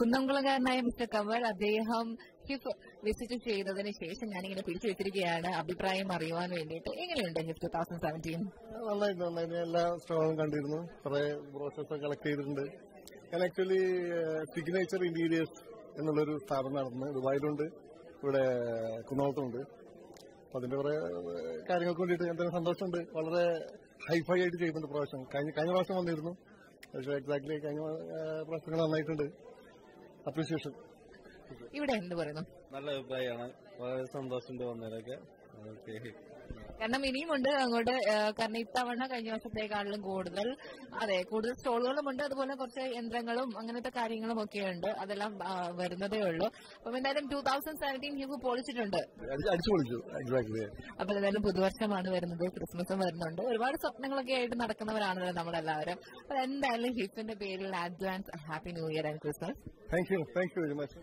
കുന്നംകുളംകാരനായ mister Kamal അദ്ദേഹം ഹിഫ് visit ചെയ്തതിന് ശേഷം ഞാനിങ്ങനെ പിടിച്ചു വെച്ചിരിക്കുകയാണ് അഭിപ്രായം അറിയുവാൻ വേണ്ടിയിട്ട്. എങ്ങനെയുണ്ട് ഹിഫ് ടു തൗസൻഡ് സെവന്റീൻ നന്നായിരുന്നു എല്ലാ സ്ട്രോങ്ങും കണ്ടിരുന്നു. കുറെ ബ്രോഷേഴ്സ് കളക്ട് ചെയ്തിട്ടുണ്ട്. ഞാൻ ആക്ച്വലി സിഗ്നേച്ചർ ഇന്റീരിയേഴ്സ് എന്നുള്ളൊരു സ്ഥാപനം നടന്നു ദുബായിലുണ്ട്. ഇവിടെ കുന്നോളത്തുണ്ട് അപ്പൊ അതിന്റെ കുറെ കാര്യങ്ങൾക്ക് വേണ്ടിയിട്ട് എന്തെങ്കിലും സന്തോഷമുണ്ട്. വളരെ ഹൈഫൈ ആയിട്ട് ചെയ്യുന്നുണ്ട് പ്രാവശ്യം. കഴിഞ്ഞ കഴിഞ്ഞ പ്രാവശ്യം വന്നിരുന്നു. പക്ഷേ എക്സാക്ട്ലി കഴിഞ്ഞ പ്രാവശ്യങ്ങൾ നന്നായിട്ടുണ്ട് അപ്രീസിയേഷൻ. ഇവിടെ എന്ത് പറയുന്നു? നല്ല അഭിപ്രായമാണ്. വളരെ സന്തോഷമുണ്ട് വന്നതിലൊക്കെ ഓക്കെ. കാരണം ഇനിയുമുണ്ട് അങ്ങോട്ട് കാരണം ഇത്തവണ കഴിഞ്ഞ വർഷത്തേക്കാളിലും കൂടുതൽ അതെ കൂടുതൽ സ്റ്റോളുകളും ഉണ്ട് അതുപോലെ കുറച്ച് യന്ത്രങ്ങളും അങ്ങനത്തെ കാര്യങ്ങളും ഒക്കെ ഉണ്ട് അതെല്ലാം വരുന്നതേ ഉള്ളൂ. അപ്പം എന്തായാലും ടൂ തൗസൻഡ് സെവന്റീൻ ഹിഫ് പൊളിച്ചിട്ടുണ്ട്. അപ്പൊ പൊളിച്ചു. എക്സാക്ട്ലി അപ്പോൾ എന്തായാലും പുതുവർഷമാണ് വരുന്നത്. ക്രിസ്മസും വരുന്നുണ്ട്. ഒരുപാട് സ്വപ്നങ്ങളൊക്കെ ആയിട്ട് നടക്കുന്നവരാണല്ലോ നമ്മളെല്ലാവരും. അപ്പൊ എന്തായാലും ഹിഫിന്റെ പേരിൽ advance happy new year and Christmas thank you thank you very much